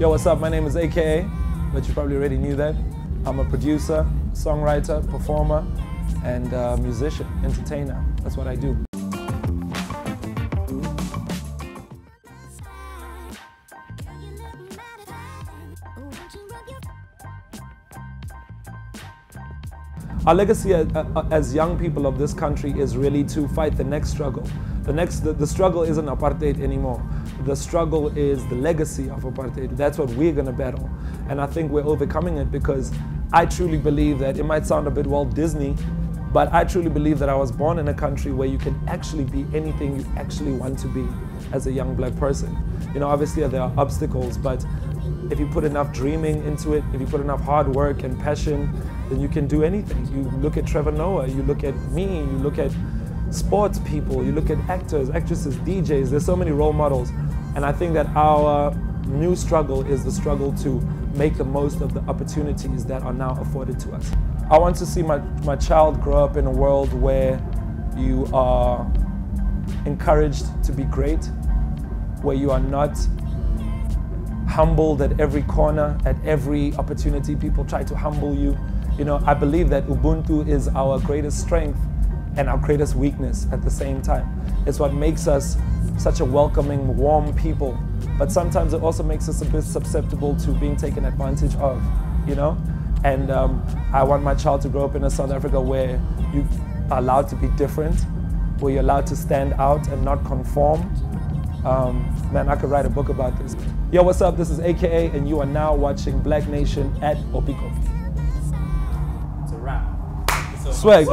Yo, what's up? My name is AKA, but you probably already knew that. I'm a producer, songwriter, performer, and uh, musician, entertainer. That's what I do. Our legacy as, as, young people of this country is really to fight the next struggle. The next, the, the, struggle isn't apartheid anymore. The struggle is the legacy of apartheid. That's what we're going to battle. And I think we're overcoming it because I truly believe that it might sound a bit Walt Disney, but I truly believe that I was born in a country where you can actually be anything you actually want to be as a young black person. You know, obviously there are obstacles, but if you put enough dreaming into it, if you put enough hard work and passion, then you can do anything. You look at Trevor Noah, you look at me, you look at sports people, you look at actors, actresses, DJs, there's so many role models. And I think that our new struggle is the struggle to make the most of the opportunities that are now afforded to us. I want to see my, my child grow up in a world where you are encouraged to be great, where you are not humbled at every corner, at every opportunity. People try to humble you. You know, I believe that Ubuntu is our greatest strength and our greatest weakness at the same time. It's what makes us such a welcoming, warm people. But sometimes it also makes us a bit susceptible to being taken advantage of, you know? And um, I want my child to grow up in a South Africa where you are allowed to be different, where you're allowed to stand out and not conform. Um, man, I could write a book about this. Yo, what's up? This is AKA, and you are now watching Black Nation at Oppikoppi. It's a wrap. Swag.